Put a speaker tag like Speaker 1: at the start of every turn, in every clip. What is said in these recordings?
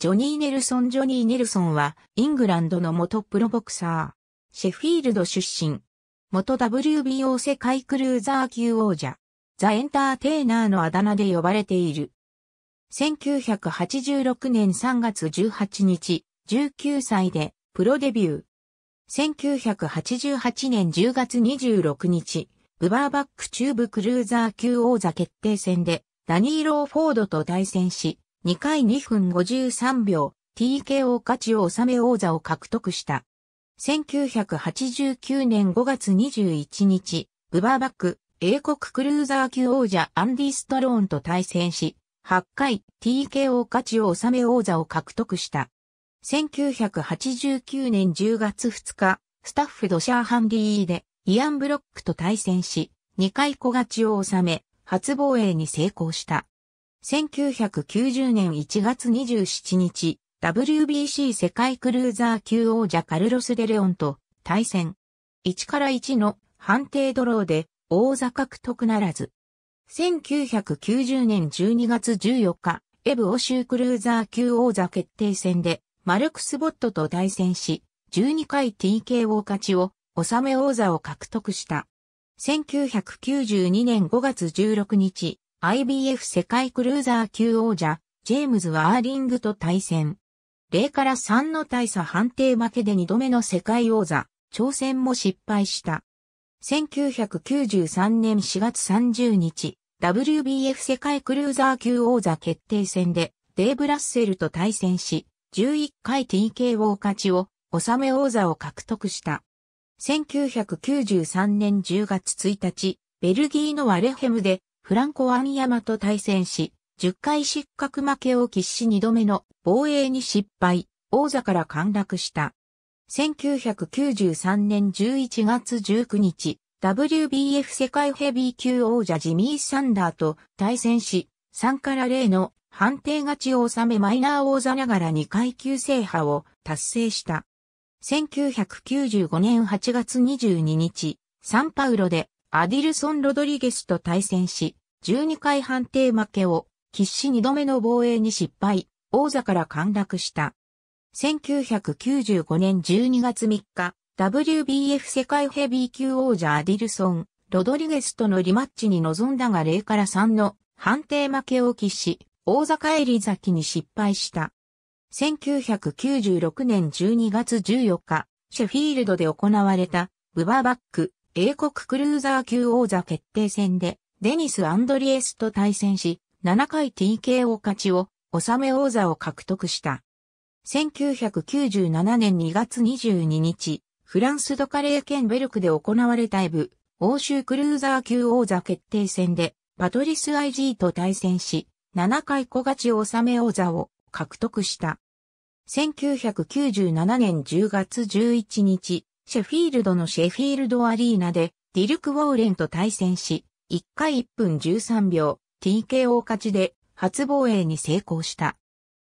Speaker 1: ジョニー・ネルソン・ジョニー・ネルソンは、イングランドの元プロボクサー。シェフィールド出身。元 WBO 世界クルーザー級王者。ザ・エンターテイナーのあだ名で呼ばれている。1986年3月18日、19歳でプロデビュー。1988年10月26日、ブバーバックチューブクルーザー級王座決定戦でダニーロー・フォードと対戦し、2回2分53秒 TKO 勝ちを収め王座を獲得した。1989年5月21日、ブバーバック、英国クルーザー級王者アンディ・ストローンと対戦し、8回 TKO 勝ちを収め王座を獲得した。1989年10月2日、スタッフドシャーハンディーでイアン・ブロックと対戦し、2回小勝ちを収め、初防衛に成功した。1990年1月27日、WBC 世界クルーザー級王者カルロス・デレオンと対戦。1から1の判定ドローで王座獲得ならず。1990年12月14日、エブ・オシュークルーザー級王座決定戦でマルクス・ボットと対戦し、12回 TKO 勝ちを収め王座を獲得した。1992年5月16日、IBF 世界クルーザー級王者、ジェームズ・ワーリングと対戦。0から3の大差判定負けで2度目の世界王座、挑戦も失敗した。1993年4月30日、WBF 世界クルーザー級王座決定戦で、デーブ・ラッセルと対戦し、11回 TKO 勝ちを、収め王座を獲得した。1993年10月1日、ベルギーのワレヘムでフランコ・アンヤマと対戦し、10回失格負けを喫し2度目の防衛に失敗、王座から陥落した。1993年11月19日、WBF 世界ヘビー級王者ジミー・サンダーと対戦し、3から0の判定勝ちを収めマイナー王座ながら2階級制覇を達成した。1995年8月22日、サンパウロでアディルソン・ロドリゲスと対戦し、12回判定負けを、喫し2度目の防衛に失敗、王座から陥落した。1995年12月3日、WBF 世界ヘビー級王者アディルソン、ロドリゲスとのリマッチに臨んだが0から3の判定負けを喫し、王座帰り咲きに失敗した。1996年12月14日、シェフィールドで行われた、ブバーバック、英国クルーザー級王座決定戦で、デニス・アンドリエスと対戦し、7回 TKO 勝ちを、収め王座を獲得した。1997年2月22日、フランスドカレーケンベルクで行われたエブ、欧州クルーザー級王座決定戦で、パトリス IG と対戦し、7回小勝ちを収め王座を獲得した。1997年10月11日、シェフィールドのシェフィールドアリーナでディルク・ウォーレンと対戦し、1回1分13秒 TKO 勝ちで初防衛に成功した。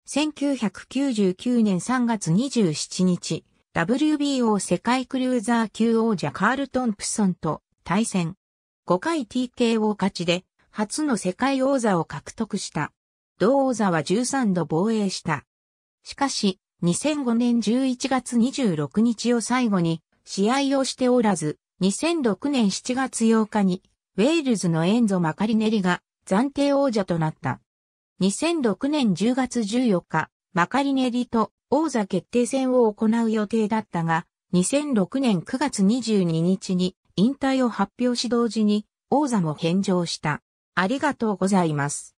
Speaker 1: 1999年3月27日、WBO 世界クルーザー級王者カール・トンプソンと対戦。5回 TKO 勝ちで初の世界王座を獲得した。同王座は13度防衛した。しかし、2005年11月26日を最後に試合をしておらず、2006年7月8日に、ウェールズのエンゾ・マカリネリが暫定王者となった。2006年10月14日、マカリネリと王座決定戦を行う予定だったが、2006年9月22日に引退を発表し同時に王座も返上した。ありがとうございます。